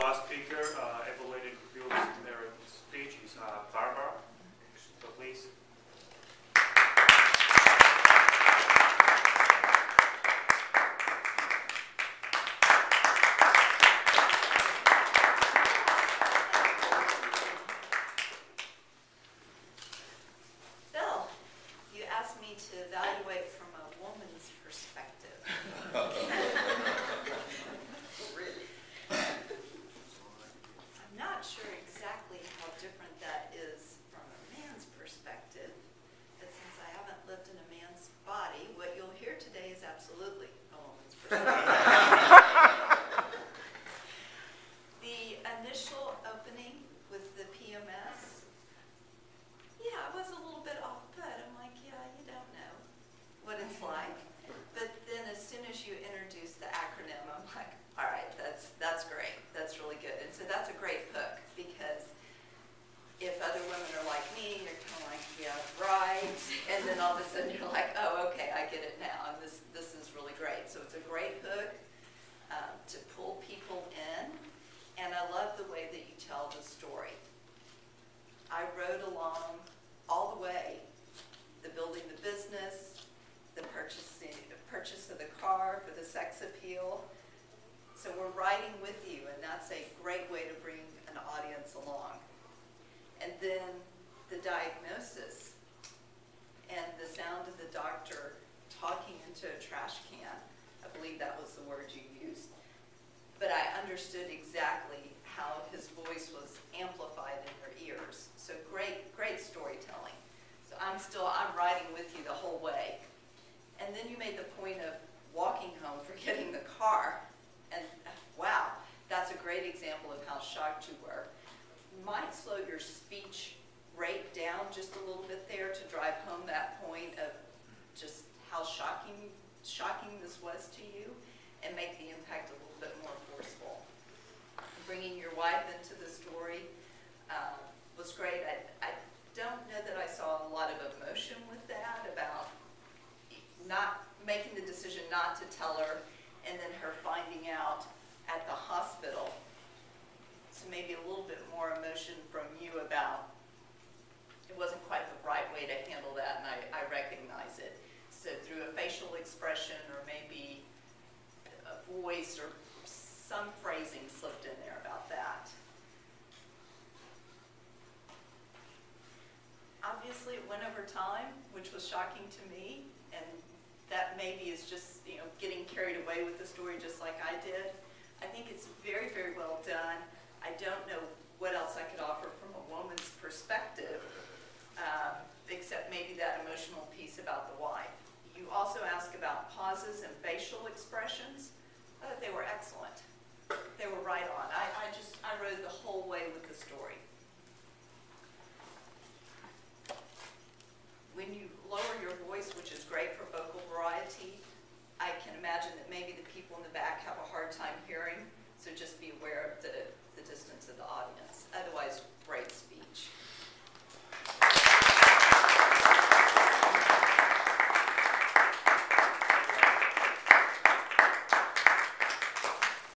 Last speaker, uh, everyone introduced their speech is uh, Barbara. So please. Bill, you asked me to evaluate from a woman's perspective. I'm not sure exactly how different that is from a man's perspective, but since I haven't lived in a man's body, what you'll hear today is absolutely a woman's perspective. The initial opening with the PMS, yeah, I was a little bit off put. I'm like, yeah, you don't know what it's like. But then as soon as you introduce the acronym, I'm like, all right, that's, that's great. That's really good. And so that's a great hook because if other women are like me, you're kind of like, yeah, right. And then all of a sudden you're like, oh, okay, I get it now. And this, this is really great. So it's a great hook um, to pull people in. And I love the way that you tell the story. I rode along all the way, the building the business, the purchasing, the purchase of the car for the appeal. So we're riding with you, and that's a great way to bring an audience along. And then the diagnosis and the sound of the doctor talking into a trash can. I believe that was the word you used. But I understood exactly how his voice was amplified in her ears. So great, great storytelling. So I'm still, I'm riding with you the whole way. And then you made the point of walking home, forgetting the car. And wow, that's a great example of how shocked you were. Might slow your speech rate down just a little bit there to drive home that point of just how shocking, shocking this was to you and make the impact a little bit more forceful. Bringing your wife into the story uh, was great. I, I don't know that I saw a lot of emotion with that making the decision not to tell her and then her finding out at the hospital. So maybe a little bit more emotion from you about it wasn't quite the right way to handle that and I, I recognize it. So through a facial expression or maybe a voice or some phrasing slipped in there about that. Obviously, it went over time, which was shocking to me, and that maybe is just, you know, getting carried away with the story just like I did. I think it's very, very well done. I don't know what else I could offer from a woman's perspective, um, except maybe that emotional piece about the wife. You also ask about pauses and facial expressions. I thought they were excellent. They were right on. I, I just, I rode the whole way with the story.